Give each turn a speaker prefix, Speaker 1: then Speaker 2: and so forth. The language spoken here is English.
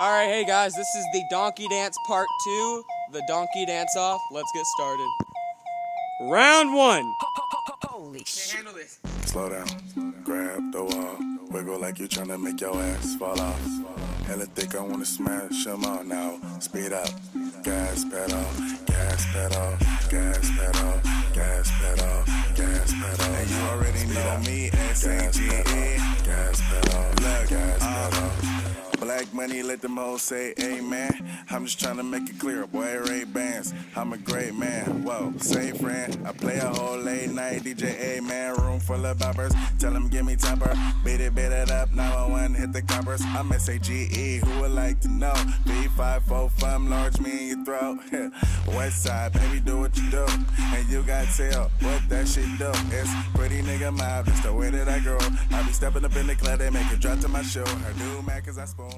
Speaker 1: All right, hey guys, this is the Donkey Dance Part 2, the Donkey Dance Off. Let's get started. Round one.
Speaker 2: Holy shit.
Speaker 1: handle this.
Speaker 3: Slow down, grab the wall, wiggle like you're trying to make your ass fall off. Hella thick, I wanna smash 'em all now. Speed up, gas pedal, gas pedal, gas pedal, gas pedal, gas pedal. And you already know me, S-A-G-E. Gas pedal, gas pedal. Black money, let them hoes say amen. I'm just trying to make it clear, boy, Ray Bans. I'm a great man, whoa, say friend. I play a whole late night DJ, amen. Room full of boppers, tell them give me topper. Beat it, beat it up, 911, hit the coppers. I'm S-A-G-E, who would like to know? B545, fun, large me in your throat. West side, baby, do what you do. And you got tell what that shit do. It's pretty nigga mob, just the way that I grow. I be stepping up in the club, they make it drop to my show. Her new Mac, cause I spoon.